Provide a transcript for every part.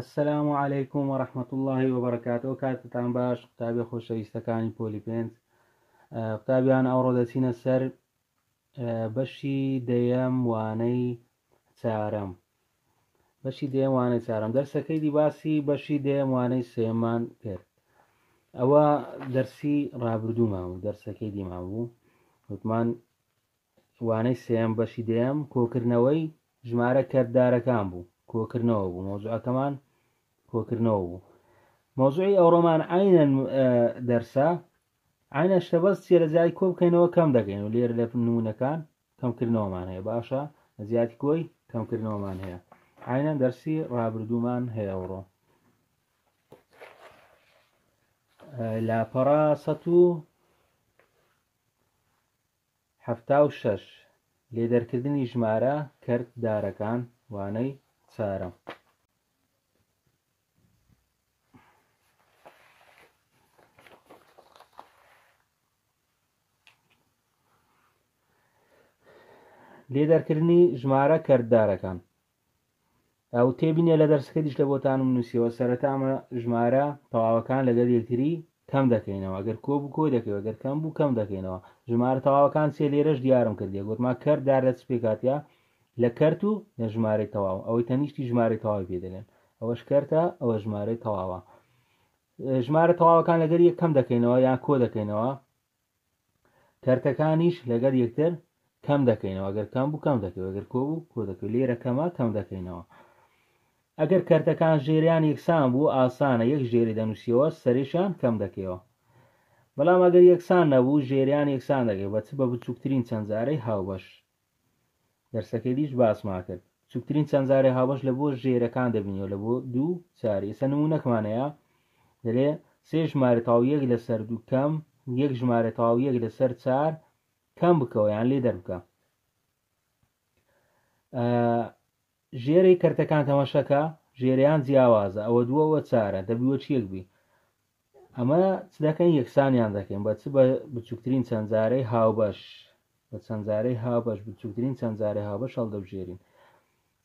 السلام علیکم و رحمت اللە و برکاته کاتتان باش قوتابی خۆشەویستەکانی پۆلی پێنج قوتابیان ئەوڕۆ دەچینە سەر بەشی دەیەم وانەی چارەم بەشی دەیەم وانەی چارەم دەرسەکەی دی باسی بەشی دەیەم وانەی سێمان کرد ئەوە دەرسی ڕابردوومان و دەرسەکەی دیمان بوو وتمان وانەی سێیەم بەشی دەیەم کۆکردنەوەی ژمارە کەردارەکان بوو کۆکردنەوە بوو مۆزوعەکەمان کۆکردنەوە بوو مۆزوعی ئەوڕۆمان عینەن دەرسە عینە شتەبەز چیە لە جای کۆ بکەینەوە کەم دەکەین و لێر لە نمونونەکان کەمکردنەوەمان هەیە باشە لە زیاتی کۆی کەمکردنەوەمان هەیە عینەن دەرسی ڕابردوومان هەیە ئەوڕۆ لاپەڕە سە و حەفتا و شەش، لێدەرکردنی ژمارە کەرت دارەکان، وانەی چارەم. لێدەرکردنی ژمارە کەرت دارەکان، ئەو تێبینیە لە دەرسەکە دیش لە بۆتانم نووسیەوە سەرەتا ئەمە ژمارە تەواوەکان لەگەل یەکتری کەم دەکەینەوە گەر کۆ بوو کۆ دەکەوە گەر کەم بوو کەم دەکەینەوە ژمارە تەواوەکان سێ لێرەش دیارم کردیە گوتما کەر دار دەست پێکاتیا لە کەرت و لە ژمارەی تەواو ئەوەی تەنیشتی ژمارەی تەواوی پێ دەلێن ئەوەش کەرتە ئەوە ژمارەی تەواوە ژمارە تەواوەکان لەگەر یەک کەم دەکەینەوە یان کۆ دەکەینەوە کەرتەکانیش لەگەر یەکتر کەم دەکەینەوە گەر کەم بوو کەم دەکەوێت ئەگەر کۆ بوو کۆ دەکەوێت لێرە کەمە کەم دەکەینەوە ئەگەر کەرتەکان ژێریان یەکسان بوو ئاسانە یەک ژێری دەنووسیەوە سەرێشان کەم دەکەوە بەڵام ئەگەر یەکسان نەبوو ژێریان یەکسان دەگەێت بە چ بە بچووکترین چەندجارەی هاوبەش دەرسەکەی دیش باسمان کرد بچووکترین چەند جارێ هاوبەش لە بۆ ژێرەکان دەبینەوە لە بۆ دوو چار ئێستا نمونونەکمانەیە دەێ سێ ژمارە تاو یەک لەسەر دوو کەم یەک ژمارە تاو یەک لەسەر چار کەم بکەوە یان لێ دەربکە ژێرەی کەرتەکان تەماشاکە ژێرەیان جیاوازە ئەوە دووە ئەوە چارە دەبی وە چیەک بی ئەمە چ دەکەین یەکسانیان دەکەین بە چ بە بچووکترین چەند جارەی هاوبەش بە چەند جارەی هاوبەش بچووکترین چەند جارەی هاوبەش هەڵدەبژێرین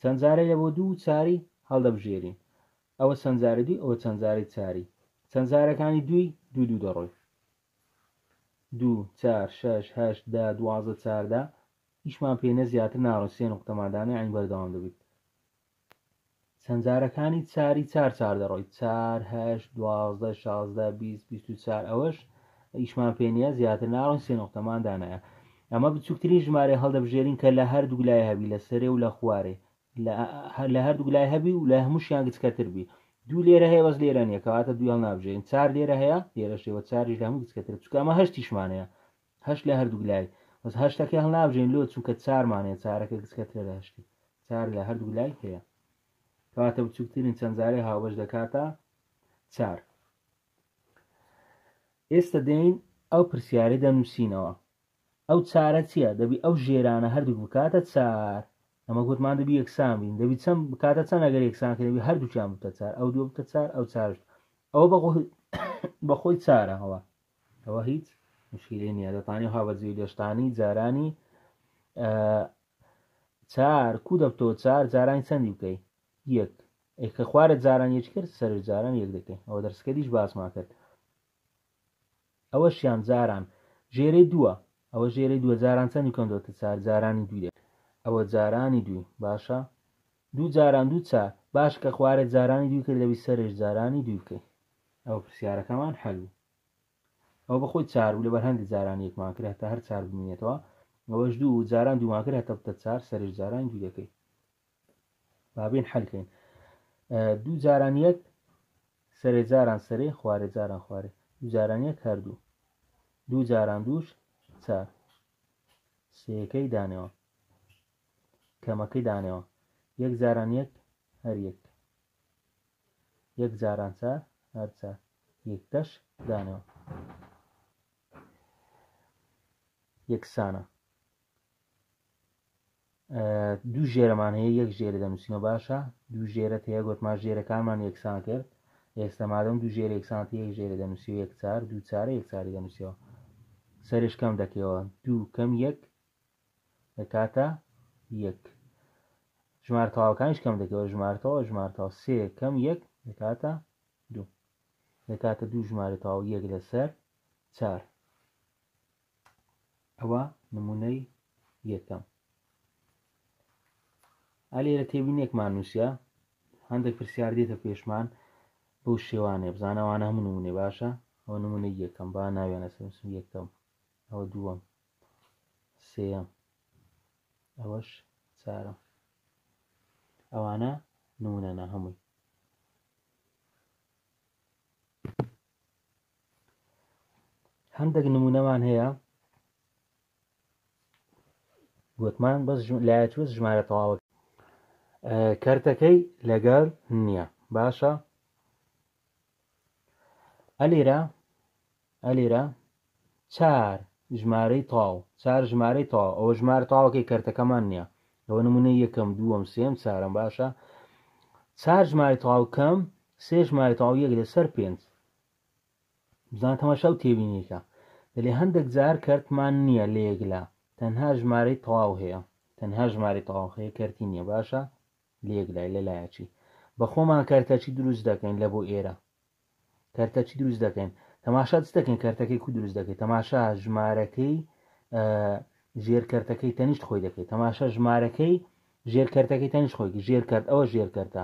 چەند جارەی لە بۆ دوو چاری هەڵدەبژێرین ئەوە چەند جارە دوی ئەوە چەند جارەی چاری چەند جارەکانی دوی دوو دوو دەڕۆی دوو چار شەش هەشت دە دوازدە چاردە هیچمان پێ نە زیاتر ناڕۆی سێ نوقتەمان دانێ عەین بەردەوام دەبیت چەند جارەکانی چاری چار چار دەڕۆی چار هەشت دوازدە شازدە بیست بیست و چار ئەوەش ئیشمان پێ نیە زیاتر ناڕۆی سێ نوقتەمان دانایە ئەمە بچووکترین ژمارە هەڵدەبژێرین کە لە هەردوو لای هەبی لە سەرێ و لە خوارێ لە هەردووک لای هەبی و لای هەمووشیان گچکەتر بی دوو لێرە هەیە بەس لێرە نیە کەواتە دویان نابژێن چار لێرە هەیە لێرە شێوە چاریش لە هەموو گچکەتر چکە ئەمە هەشتیشمانەیە هەش لە هەردووک لای بەس هەشتەکە هەڵ نابژێن لۆ چونکە چارمانەیە چارەکە گچکەترە لە هەشتی چار لە هەردووک لای هەیە کەواتە بچووکترین چەند جارێ هاوبەش دەکاتە چار ئێستا دێین ئەو پرسیارەی دەنووسینەوە ئەو چارە چیە دەبی ئەو ژێرانە هەردووک بکاتە چار ئەمە گوتمان دەبی یەکسان بین دەبی چەند بکاتە چەند ئەگەر یەکسان کردبی هەردووکیان بتە چار ئەو دوو بتە چار ئەو چارشت ئەوە بە بەخۆی چارە هەوە ئەوە هیچ مشکلی نییە دەتانی ها بەجێ دەشتانی جارانی چار کو دەبتەوە چار جارانی چەندی بکەی یەک ئەیکە خوارە جاران یەک کرد سەر جاران یەک دەکەی ئەوە دەرسکەریش باسمان کرد ئەوەشیان جاران ژێرەی دووە ئەوە ژێرەی دووە جاران چەندی کۆن دەوتە چار جارانی دوو دێت ئەوە جارانی دووی باشە دوو جاران دوو چار باش کە خوارێ جارانی دووی کرد دەبی سەرێش جارانی دووی بکەی ئەوە پرسیارەکەمان حەل بوو ئەوە بەخۆی چار بوو لەبەر هەندی جاران یەکمان کرد هەتا هەر چار بمینێتەوە ئەوەش دوو جاران دوومان کرد هەتا بتە چار سەرێش جارانی دوو دەکەی بابین حەلکەین دوو جاران یەک سەرێ جاران سەرێ خوارێ جاران خوارێ دوو جاران یەک هەردوو دوو جاران دووش چار سێەکەی دانەوە کەمەکەی دانەوە یەک جاران یەک هەر یەک یەک جاران چار هەر چار یەکەش دانەوە یەکسانە دوو ژێرەمان هەیە یەک ژێرە دەنووسینەوە باشە دوو ژێرە هەیە گوتمان ژێرەکانمان یەکسان کرد ئێستا مادەم دوو ژێر یەکسانت یەک ژێرە دەنووسی و یەکچار دوو چارە یەکچاری دەنووسەوە سەرش کەم دەکەوە دوو کەم یەک دەکاتە یەک ژمار تاواکانش کەم دەکەوە ژمارتەوە ژمارتەوە سێ کەم یەک دەکاتە دوو دەکاتە دوو ژمارە تاو یەک لەسەر چار ئەوە نمونەی یەکەم ئەلێرە تێبینێکمان نووسە هەندێک پرسیار دێتە پێشمان بەو شێوانێ بزانەوانە هەموو نمونێ باشە ئەوە نمونە یەکەم با ناوێنە سەرسم یەکەم ئەوە دووەم سێەم ئەوەش چارم ئەوانە نمونەنا هەمووی هەندێک نمونەمان هەیە گوتمان بەس لایەتوت ژمارە تەواوە کەرتەکەی لەگەر نییە باشە ئەلیرا ئەلیرا چار ژمارەی تاو چار ژمارەی تاو ئەوە ژمار تاوەکەی کەرتەکەمان نییە ئەوە نمونە یەکەم دووەم سێم چارم باشە چار ژماری تاوکەم سێ ژماری تاو یەک لەسەر پێنج بزانە تەماشا و تێبینیکە دەلێ هەندێک جار کەرتمان نییە لە یەکلا تەنها ژمارەی تەواو هەیە تەنها ژماری تەواو هەیە کەرتی نییە باشە لە یەکلای لە لایەکی بە خۆمان کەرتەچی دروست دەکەین لە بۆ ئێرە کەرتەچی دروست دەکەین تەماشا چ دەکەین کەرتەکەی کو دروست دەکەیت تەماشا ژمارەکەی ژێرکەرتەکەی تەنیشت خۆی دەکەیت تەماشا ژمارەکەی ژێرکەرتەکەی تەنیش خۆی ژێرکەرت ئەوە ژێرکەرتە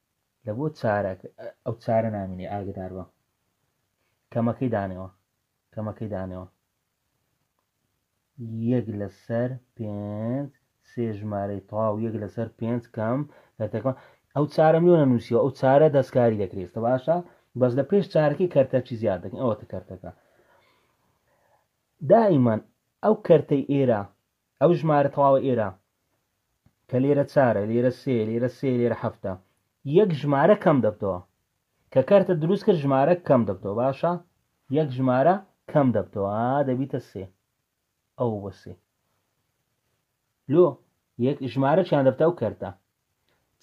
لە بۆ چارە ئەو چارە نامینێ ئاگدار بە کەمەکەی دانەوە کەمەکەی دانەوە یەک لەسەر پێنج سێ ژمارەی تاو یەک لەسەر پێنج کەم کەتەکە ئەو چارە میۆنە نووسیەوە ئەو چارە دەستکاری دەکرێتە باشە بەس لە پێش چارەکەی کەرتەچی زیاد دەکەن ئەوە تە کەرتەکە دائیمان ئەو کەرتەی ئێرە ئەو ژمارە تەواوە ئێرە کە لێرە چارە، لێرە سێ، لێرە سێ، لێرە حەفتە. یەک ژمارە کەم دەبتەوە. کە کەرتە دروست کرد ژمارە کەم دەبتەوە باشە؟ یەک ژمارە کەم دەبتەوە دەبیتە سێ. ئەو بە سێ. لۆ یەک ژمارە چیان دەبتە ئەو کەرتە.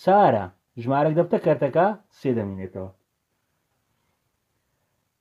چارە ژمارەک دەبتە کەرتەکە سێ دەمینێتەوە.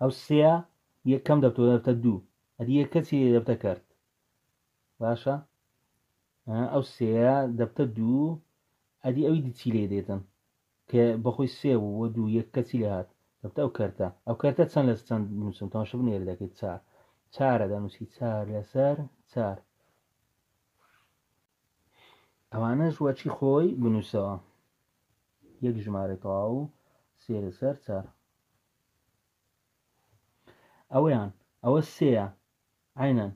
ئەو سێە یەک کەم دەبتەوە دەبتە دوو ئەدی یەک کەچی دەبتە کەرت باشە ئەو سێە دەبتە دوو ئەدی ئەوی دیچی لێ دێتن کە بەخۆی سێ بوو بۆ دوو یەک کەچی لە هاات دەبتە ئەو کەرتە ئەو کەرتە چەند لەس چەند بنووسم تاشە بنێر دەکەیت چار چارە دەنووسی چار لەسەر چار ئەوانەش وەچی خۆی بنووسەوە یەک ژمارە تەواو سێ لەسەر چار ئەویان ئەوە سێە عینەن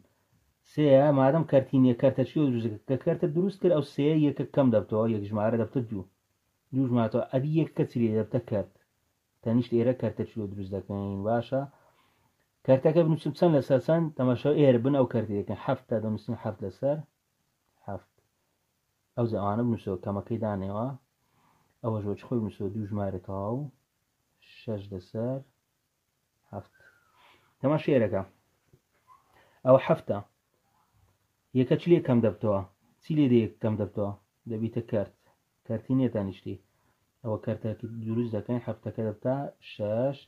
سێە مادەم کەرتی نیە کەرتە چی دروستەکە کە کەرتە دروست کرد ئەو سێ یەکە کەم دەبتەوە یەک ژمارە دەبتە دوو دوو ژماتەوە ئەبی یەک کەچی لێ دەبتە کەرت تەنیشت ئێرە کەرتە چی دروست دەکەین باشە کەرتەکە بنووسم چەند لەسەر چەند تەمەشە ئێر بن ئەو کەرتێکە هەفتە دەنووسین هەفت لەسەر هەفت ئەوجا ئەوانە بنووسەوە کەمەکەی دانێەوە ئەوە ژۆچ خۆی بنووسەوە دوو ژمارە تەواو شەش لەسەر هەفت تەما شێرەکە ئەو هەفتە یەکە چ لێ کەم دەبتەوە چی لێ دەیەک کەم دەبتەوە دەبیتە کەرت کەرتی نێتە نیشتی ئەوە کەرتەکی دروست دەکەین هەفتەکە دەبتا شەش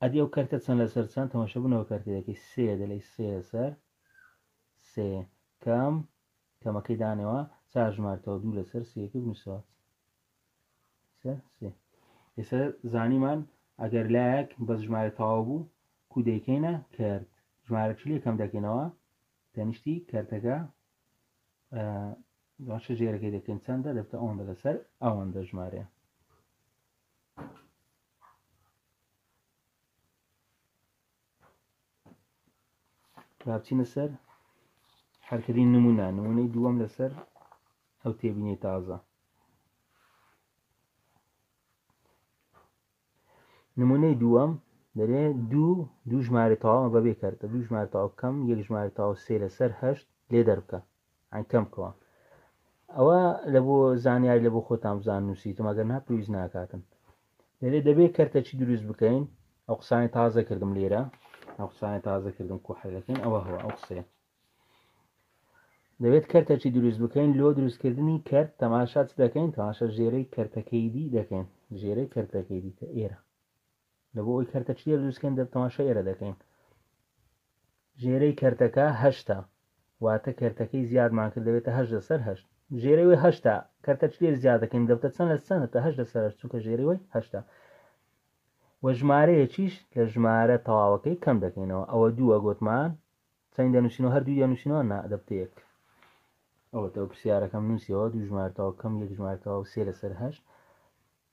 ئەدی ئەو کەرتە چەند لەسەر چەند تەماشە بنەوە کەرتەکەی سێ دەلی سێ سەر سێ کام کەمەکەی دانەوە چار ژمارتەوە دوو لەسەر سێکە بنووسەوە سێ سێ ئێستا زانیمان ئەگەر لایەک بەس ژمارە تەواو بوو کو دەیکەینە کرد ژمارە چلی کەم دەکەینەوە تەنیشتی کەرتەکە باشە ژێرەکەی دەکەین چەندە دەبتە ئەوەندە لەسەر ئەوەندە ژمارەیە با بچینە سەر هەرکردی نمونە نمونەی دووەم لەسەر ئەو تێبینی تازە نمونەی دووەم دەرێ دوو دوو ژمارە تاوە بەبێ کردە دوو ژمارە تاو کەم یەک ژمارە تاو سێ لەسەر هەشت لێ دەربکە عەنکەم کوا ئەوە لە بۆ زانیاری لە بۆ خۆتان بزان نووسیتم ئەگەر نا پێویست ناکاتن لێرێ دەبێت کەرتەچی دروست بکەین ئەو قسانی تازە کردم لێرە ئەو قسانی تازە کردم کوحەکەن ئەوە هەوە ئەو قسەیە دەبێت کەرتەچی دروست بکەین لۆ دروستکردنی کەرت تەماشاچ دەکەین تەماشا ژێرەی کەرتەکەی دی دەکەین ژێرەی کەرتەکەی دیتە ئێرە لە بۆ ئەوی کەرتە چیە دروستکەن دە تەماشای ئێرە دەکەین ژێرەی کەرتەکە هەشتا واتە کەرتەکەی زیادمان کرد دەبێتە هەش لەسەر هەشت ژێرەوەی هەشتا کەرتە چێ زیاد دەکەین دەبتە چەند لە چەند دەبتە هەش لەسەر چونکە ژێرەوەی هەشتا وە ژمارەیەکیش لە ژمارە تەواوەکەی کەم دەکەینەوە ئەوە دووە گوتمان چەند دەنووسینەوە هەردوو دەنووسینەوە نا دەبتەیەک ئەوە تەو پرسیارەکەم نووسەوە دوو ژمارتەوە کەم یەک ژمارتەوە سێ لەسەر هەشت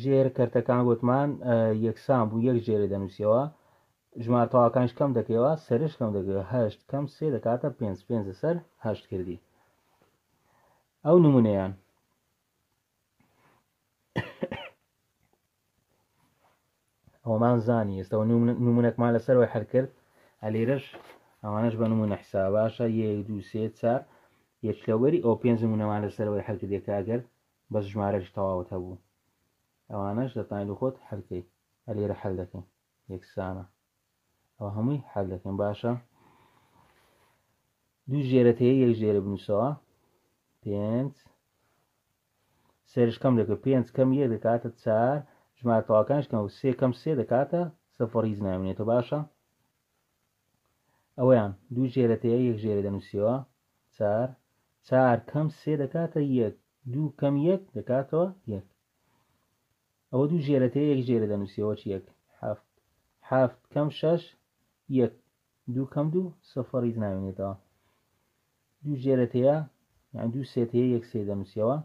ژێر کەرتەکان وتمان یەکسان بوو یەک ژێرێ دەنووسیەوە ژمار تەواکانش کەم دەکەیەوە سەرش کەم دەکەوە هەشت کەم سێ دەکاتە پێنج پێنج سەر هەشت کردی ئەو نمونەیان ئەومان زانی ئێستا نمونونەکمان لەسەرەوەی هەرکرد ئەلیرش ئەوانش بە نمونە حسا باشە یەک دو سێ چار یەکلەوەری ئەو پێنج نمونەمان لەسەرەوەی هەرکردێکاگەر بەس ژمارەش تەواوت هەبوو ئەوانەش دەتوانی لە خۆت حەل کەی ئە لێرە حەل دەکەین یەکسانە ئەوە هەمووی حەل دەکەین باشە دوو ژێرە تێ یەک ژێرە بنووسەوە پێنج سێرش کەم دەکە پێنج کەم یەک دەکاتە چار ژمارە تەواکانش کەم سێ کەم سێ دەکاتە سەفەڕیز نامێنێتە باشە ئەوەیان دوو ژێرە تێ یەک ژێرە دەنووسیەوە چار چار کەم سێ دەکاتە یەک دوو کەم یەک دەکاتەوە یەک ئەوە دوو ژێرە تێ یەک ژێرە دەنووسیەوە چ یەک هەفت هەفت کەم شەش یەک دوو کەم دوو سەفەڕیت ناوێنێتەوە دوو ژێرە تێە یان دوو سێت هەیە یەک سێ دەنووسیەوە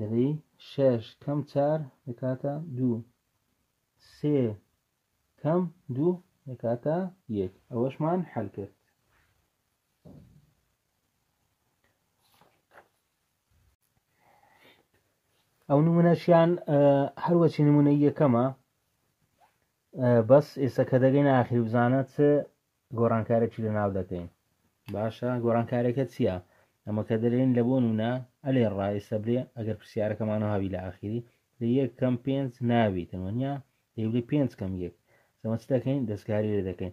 دەبی شەش کەم چار دەکاتە دوو سێ کەم دوو دەکاتە یەک ئەوەشمان حەل کرد ئەو نمونەشیان هەروەچی نمونە یەکەمە بەس ئێستا کە دەگەین ئاخری بزانە چ گۆڕانکارێکی لەناو دەکەین. باشە گۆڕانکارێکە چیە؟ ئەمە کە دەلێین لە بۆ نونا ئەلێ ڕا ئێستا بلێ ئەگەر پرسیارەکەمان و هاوی لە ئاخیری لە یەک کەم پێنج ناوی تەمەنیا دەیبلێ پێنج کەم یەک سەمە چ دەکەین دەستکاری لێ دەکەین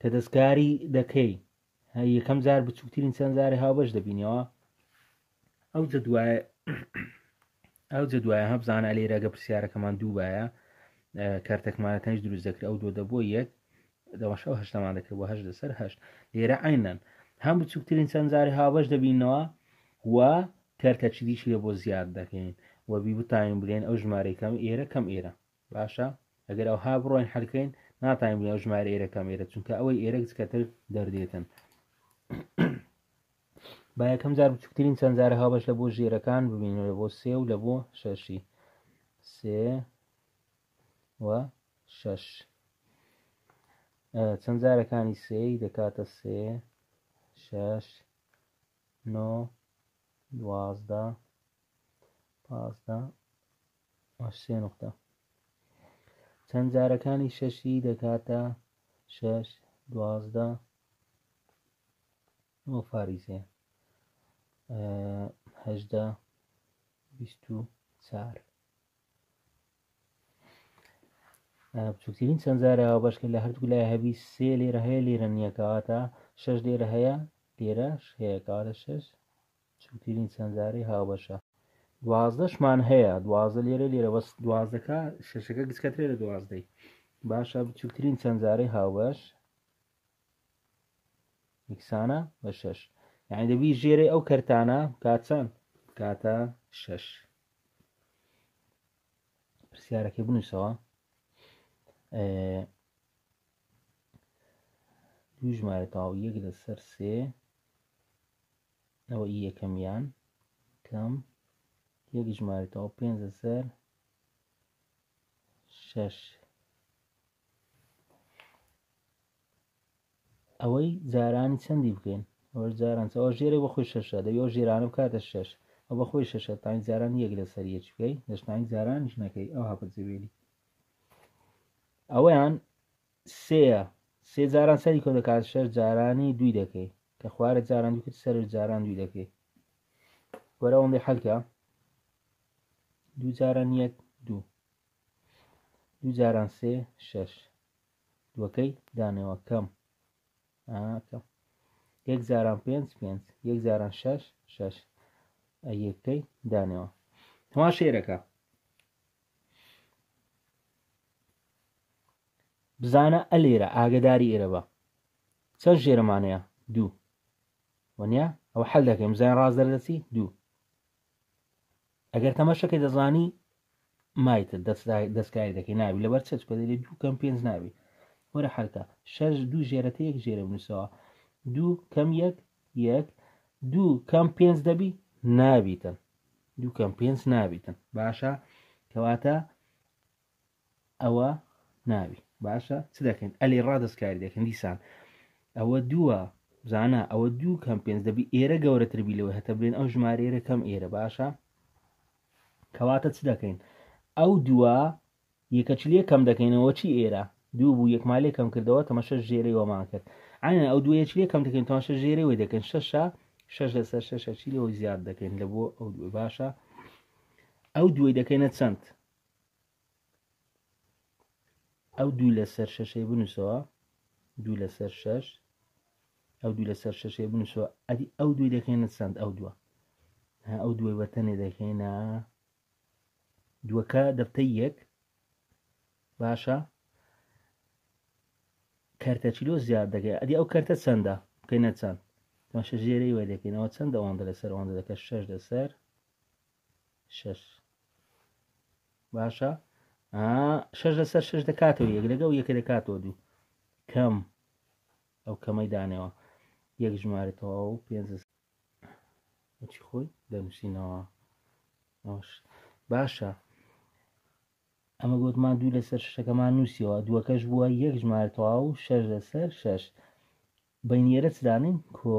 کە دەستکاری دەکەی یەکەم جار بچووکترین چەند جاری هاوبەش دەبینەوە ئەو جە دوایە ئەو جە دوایە هەبزانە لێرەگە پرسیارەکەمان دووبایە کارتەکمانەکانش دروست دەکرێت ئەو دۆ دەبووە یەک دەوەشە و هەشتمان دەکرد بۆ هەشت لەسەر هەشت لێرە عینەن هەم بچووکترین چەند جاری هاوبەش دەبینەوە و کارتە چدیشی لە بۆ زیاد دەکەین وەبی بتاین بلێن ئەو ژمارەی کەم ئێرە کەم ئێرە باشە ئەگەر ئەو ها بڕۆین حەلکەین ناتاین بێ ئەو ژمارە ئێرە کەم ئێرە چونکە ئەوەی ئێرە کچکەتر دەردێتن با یەکەم جار بچووکترین چەند جارە هاوبەش لە بۆ ژێرەکان ببینەوە لە بۆ سێ و لە بۆ شەشی سێ و شەش چەند جارەکانی سێی دەکاتە سێ شەش نۆ دوازدە پازدە سێ نقطە چەند جارەکانی شەشی دەکاتە شەش دوازدە ئەو فاریزەیە هەژدە بیست و چار بچووکترین چەند جارەوە بەشکە لە هەردوو لای هەبی سێ لێرە هەیە لێرە نییەکەواتە شش لێرە هەیە لێرەش هەیەکەواتە شش چووترین چەند جارەی هاوبەشە دوازدەشمان هەیە دوازدە لێرە لێرە بەس دوازدەکە شەشەکە گچکەترێ لە دوازدەی باشە بچووکترین چەند جارەی هاوبەش یکسانە بە شەش یعنی دەبی ژێرەی ئەو کەرتانە بکات چەند بکاتە شەش پرسیارەکەی بنووسەوە دوو ژمارە تاو یەک لەسەر سێ ئەوە یەکەمیان کەم یەک ژمارە تاو پێنج لەسەر شەش ئەوەی جارانی چەندی بکەین ئەوە جاران ئەوە ژێرە بە خۆی شەشە دەبی ئەو ژێرانە بکاتە شەش ئەو بە خۆی شەشە تانی جاران یەک لە سەر یەک بکەی دەشتانی جاران ژنەکەی ئەو هەپە جوێنی ئەویان سێە سێ جاران سەری کۆ دەکات شەر جارانی دوی دەکەی کە خوارە جاران دوکرد سەر جاران دوی دەکەی وەرەوەندی حەلکە دوو جاران یەک دوو دوو جاران سێ شەش دووەکەی دانەوە کەم ئاکەم یەک جاران پێنج پێنج یەک جاران شەش شەش یەکەکەی دانەوە هەوا شێرەکە بزانە ئە لێرە ئاگداری ئێرە بە چەند ژێرەمانەیە دوو وەنیا ئەو حەل دەکەم زیان ڕاز دەردەچی دوو ئەگەر تەمەشەکەی دەزانی مایتر دەست دەستکاری دەکەی نابی لەبەر چ چکە دەێ دوو کەم پێنج نابی وەرە حرکە شەش دوو ژێرەکە یەک ژێرە بنووسەوە دوو کەم یەک یەک دوو کەم پێنج دەبی نابیتن دوو کەم پێنج نابیتن باشە کەواتە ئەوە ناوی باشە چ دەکەین ئەلی ڕادستکاری دەکەن دیسان ئەوە دووە زانە ئەوە دوو کەم پێنج دەبی ئێرە گەورەتربی لەوە هەتە بێن ئەو ژمارە ئێرە کەم ئێرە باشە کەواتە چ دەکەین ئەو دووە یەکە چ لێ کەم دەکەینەوە چی ئێرە دوو بوو یەکما لێ کەم کردەوە تەمە شەش ژێرەی وەمان کرد عینە ئەو دوێ چ لێ کەم دەکەین تەمە شەش ژێرەی وەی دەکەین شەشە شەش لەسەر شەشە چی لەوەی زیاد دەکەین لە بۆ ئەو دوێ باشە ئەو دوێ دەکەینە چەند ئەو دوو لەسەر شەشەی بنووسەوە دوو لەسەر شەش ئەو دوو لەسەر شەشەی بنووسەوە ئەدی ئەو دوی دەکەینە چەند ئەو دووە ئەو دوی وەتەنێ دەکەینە دووەکە دەبتە یەک باشە کەرتە چیلۆ زیاد دەکەی ئەدی ئەو کەرتە چەندە بکەینە چەند مەشە ژێرەی وەی دەکەینەوە چەند ئەوەندە لەسەر ئەوەندە دەکە شەش لەسەر شش باشە شش لەسەر شش دەکاتەوە یەک لەگە و یەکە دەکاتەوە دوو کەم ئەو کەمەی دانەوە یەک ژمارەتەوە و پێ چی خۆی دەنووسینەوە باشە ئەمە گوتمان دوو لەسەر شەکەمان نووسیەوە دووەکەش بووە یەک ژمار تەواو و شەش لەسەر شەش بینیرە چدانین کۆ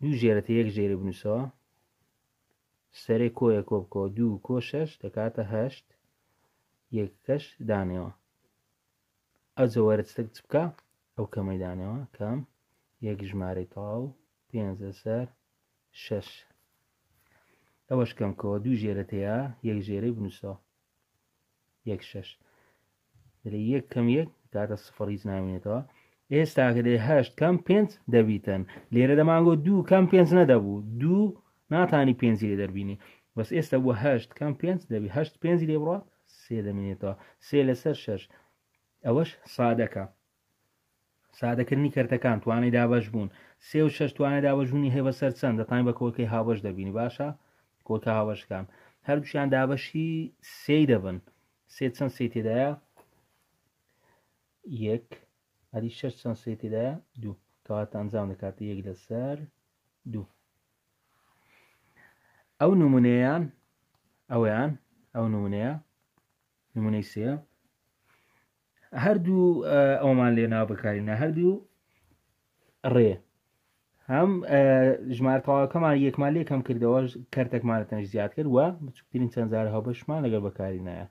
دوو ژێرەتە یەک ژێری بنووسەوە سەرێ کۆیە کۆ بکەوە دوو کۆ شەش دەکاتە هەشت یەکەش دانێەوە ئەو جەوەرە چتەک چ بکە ئەو کەمەی دانەوە کەم یەک ژمارەی تاو پێنجە سەر شەش ئەوەش کەمکەوە دوو ژێرەتەیە یەک ژێرەی بنووسەوە یەک شەش دەێ یەک کەم یەک کاتە سفر هیچ نامێنێتەوە ئێستا کە دەێ هەشت کەم پێنج دەبیتن لێرە دەمانگۆ دوو کەم پێنج نەدەبوو دوو ناتانی پێنجی لێ دەربینی بەس ئێستا بۆ هەشت کەم پێنج دەبی هەشت پێنج لێ بڕات سێ دەمێنێتەوە سێ لەسەر شەش ئەوەش سادەکە سادەکردنی کەرتەکان توانای دابەش بوون سێ و شەش توانای دابەش بوونی هەیە بەسەر چەند دەتانی بە کۆکەی هاوبەش دەبینی باشە کۆکە هاوبەشەکان هەردووشیان دابەشی سێی دەبن سێ چەند سێ تێدایە یەک ئەدی شەش چەند سێ تێدایە دوو کەواتە ئەنجام دەکاتە یەک لەسەر دوو ئەو نمونەیان ئەویان ئەو نمونەیە نمونەی سێ هەردوو ئەومان لێ ناو بەکارینە هەردوو ڕێ هەم ژمار تەواکەمان یەکمان لێ کەم کردەوە کەرتێکمان تەنج زیاد کرد وە بچووکترین چەند جار هەو بەشمان لەگەر بەکاری نایە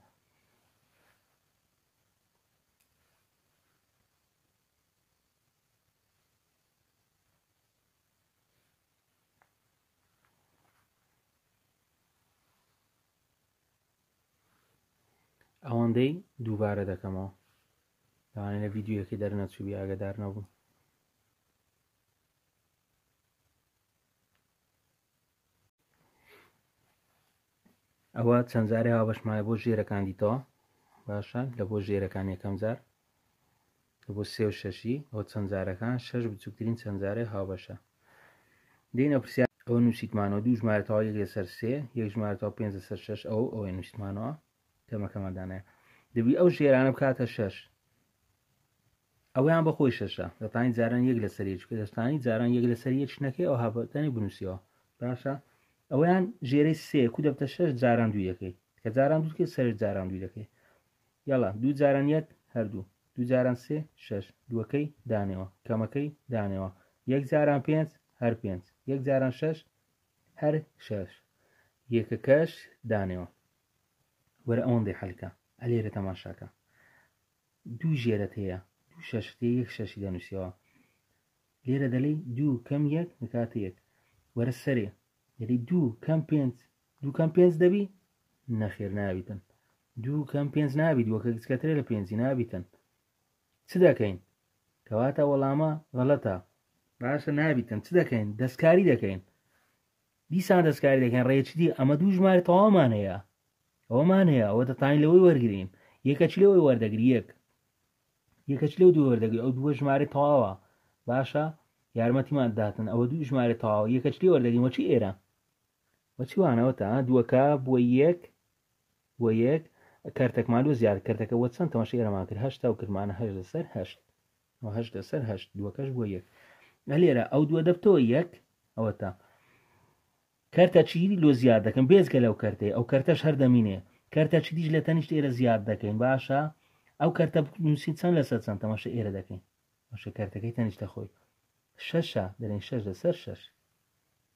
ئەوەندەی دووبارە دەکەمەوە لەوانە لە ڤیددیوەکە دەرنەچووی ئاگدار نەبوو ئەوە چەند جارێ هاوبەشمایە بۆ ژێرەکان دیتەوە باشە لە بۆ ژێرەکان یەکەم جار بۆ سێ و شەشی ئەوە چەندجارەکان شەش بچووکترین چەندجارەی هاوبەشە دێینە پرسیار ئەوە نووسیتمانەوە دوو ژمارە تەواو یەک لەسەر سێ یەک ژمارە تەواو پێنج لەسەر شەش ئەو ئەوەی نووسیتمانەوە تەمەکەمان دانایە دەبی ئەو ژێرانە بکاتە شەش ئەویان بەخۆی شەشە دەتانی جاران یەک لەسەر یەک بکە دەستانی جاران یەک لەسەر یەک نەکەی ئەو هابەتەنی بنووسیەوە باشە ئەویان ژێرەی سێ کو دەبتە شەش جاران دوو یەکەی کە جاران دووکە سەر جاران دوو دەکەی یەڵا دوو جاران یەک هەردوو دوو جاران سێ شەش دووەکەی دانێوە کەمەکەی دانێوە یەک جاران پێنج هەر پێنج یەک جاران شەش هەر شەش یەکەکەش دانێوە وەرە ئەوەندەی حەلکە ئەلێرە تەماشاکە دوو ژێرەت هەیە دوو شەشت یەک شەشی دەنووسەوە لێرە دەلی دوو کەم یەک نکاتە یەک وەرە سەرێ یعنی دوو کەم پێنج دوو کەم پێنج دەبی نەخێر ناویتن دوو کەم پێنج نابی دووەکە گچکەترێ لە پێنجی نابیتن چ دەکەین کەواتە وەڵامە غەڵەتە باشە نابیتن چ دەکەین دەستکاری دەکەین دیسان دەستکاری دەکەین ڕێچدی ئەمە دوو ژمارە تەوامان هەیە ئەومان هەیە ئەوە دەتوانین لەوەی وەرگین یەکەچ لەوەی وەردەگری یەک یەکەچ لەو دوو وەردەگری ئەو دووە ژمارە تەواوە باشە یارمەتیمان داتن ئەوە دوو ژمارە تەواوە یەکەچ لێ وەردەگرین وەچی ئێرە وە چ وانەوە تا دووەکە بووە یەک بووە یەک کەرتەکمان لۆ زیاد کەرتەکە وە چەند تەمەشە ئێرەمان کرد هەشتا و کردمانە هەش لەسەر هەشت وە هەش لەسەر هەشت دووەکەش بووە یەک لە لێرە ئەو دووە دەبتەوە یەک ئەوە تا کەرتە چیری لۆ زیاد دەکەم بێزگە لەو کەرتەی ئەو کەرتەش هەردەمینێ کەرتە چی دیش لە تەنیشت ئێرە زیاد دەکەین باشە ئەو کەرتە نووسی چەند لەسەر چەند تەمەشە ئێرە دەکەین باشە کەرتەکەی تەنیشتە خۆی شەشە دەرێن شەش لەسەر شەش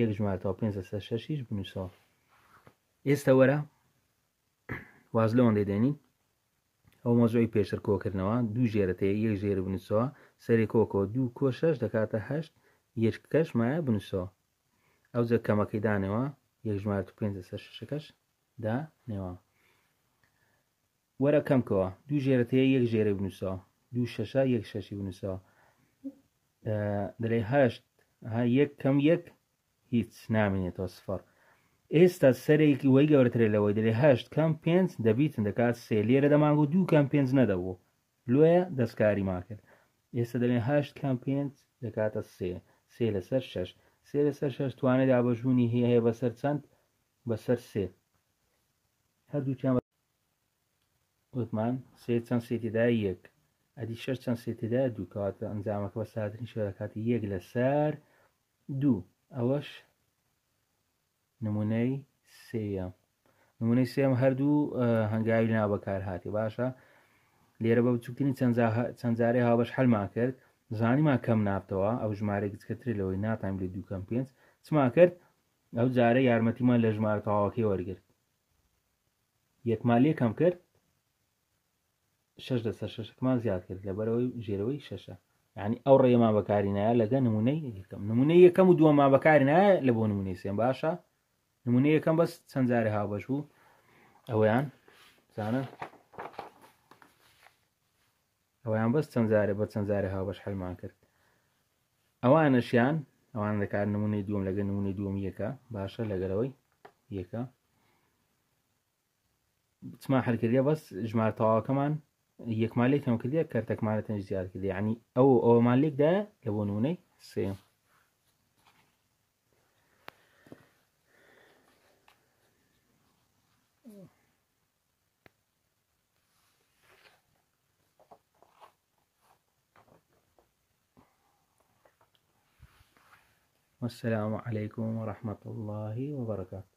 یەک ژمار تا پێنج لەسەر شەشیش بنووسەوە ئێستا وەرە واز لەوەن دەدێنین ئەو مۆزۆی پێشتر کۆکردنەوە دوو ژێرەتە یەک ژێر بنووسەوە سەرێ کۆکەوە دوو کۆ شەش دەکاتە هەشت یەکەش مایە بنووسەوە ئەو جە کەمەکەی دانەوە یەک ژمار تو پێنج لەسەر شەشەکەش دا نێوە وەرە کەم کەوە دوو ژێرت هەیە یەک ژێرەی بنووسەوە دوو شەشە یەک شەشی بنووسەوە دەلێ هەشت ها یەک کەم یەک هیچ نامێنێتەوە سفەر ئێستا سەرێکی وەی گەورەترێ لەوەی دەلێ هەشت کەم پێنج دەبیتن دەکات سێ لێرە دەمانگو دوو کەم پێنج نەدەبوو لۆیە دەستکاری ماکرد ئێستا دەلێ هەشت کەم پێنج دەکاتە سێ سێ لەسەر شەش سێ لەسەر شەش توانێت دابەشبوونی هەیە بەسەر چەند بەسەر سێ هەردووچیان وتمان سێ چەند سێتیدا یەک ئەدی شەش چەند سێتیدا دوو کەواتە ئەنجامەکە بە سادرین شەکاتی یەک لەسەر دوو ئەوەش نمونەی سێەم نمونەی سێم هەردوو هەنگاوی لەناو بەکار هاتی باشە لێرە بە بچووکترین چەندجارێ هاوبەش حلمان کرد زانیمان کەم نابتەوە ئەو ژمارێک گچکەتری لەوەی ناتایم لە دووکەم پێنج چما کرد ئەو جارە یارمەتیمان لە ژمارە تەواوەکەی وەرگرت یەکمان لێ کەم کرد شش لەسەر شەشکمان زیاد کرد لەبەرەوەی ژێرەوەی شەشە ینی ئەو ڕێمان بەکاری نایە لەگە نمونەی یەکەم نمونە یەکەم و دووەمان بەکاری نایە لە بۆ نمونەی سێن باشە نمونە یەکەم بەس چەند جارە هاوبەش بوو ئەویان زانە ئەوان بەس چەند جارێ بە چەند جارێ هاوبەش حلمان کرد ئەوانەشیان ئەوان دەکات نمونەی دووەم لەگە نمونەی دووەم یەکە باشە لەگەرەوەی یەکە چما هەرکردە بەس ژمار تەواوەکەمان یەکمان لێ کەم کردە کەرتەکمانە تەنج زیاد کرد ینی ئەو ئەومان لێکدا لە بۆ نمونەی سێ والسلام عليكم ورحمة الله وبركاته